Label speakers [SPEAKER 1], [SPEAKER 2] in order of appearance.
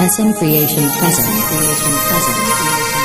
[SPEAKER 1] SM Creation present. SM Creation present.